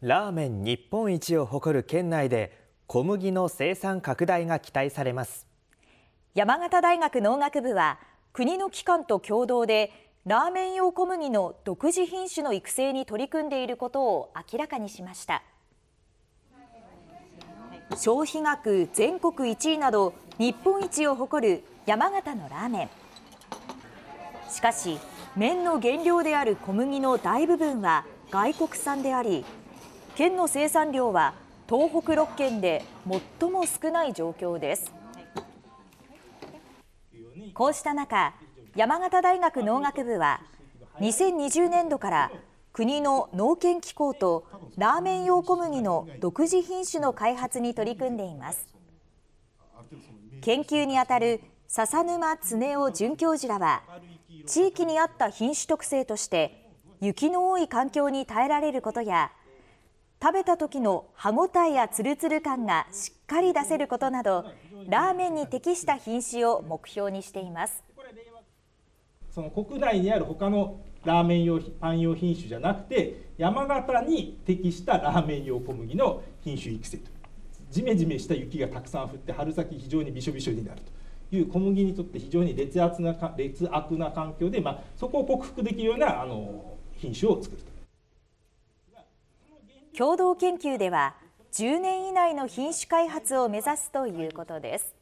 ラーメン日本一を誇る県内で小麦の生産拡大が期待されます。山形大学農学部は国の機関と共同でラーメン用小麦の独自品種の育成に取り組んでいることを明らかにしました。消費額全国1位など日本一を誇る山形のラーメン。しかし麺の原料である小麦の大部分は外国産であり県の生産量は東北6県で最も少ない状況です。こうした中山形大学農学部は2020年度から国の農研機構とラーメン用小麦の独自品種の開発に取り組んでいます。研究にあたる笹沼恒夫准教授らは地域に合った品種特性として雪の多い環境に耐えられることや食べた時の歯ごたえやつるつる感がしっかり出せることなどラーメンに適した品種を目標にしています。その国内にある他のラーメン用パン用品種じゃなくて山形に適したラーメン用小麦の品種育成とジメジメした雪がたくさん降って春先非常にびしょびしょになると。いう小麦にとって非常に劣悪な劣悪な環境で、まあ、そこを克服できるようなあの品種を作ると。共同研究では10年以内の品種開発を目指すということです。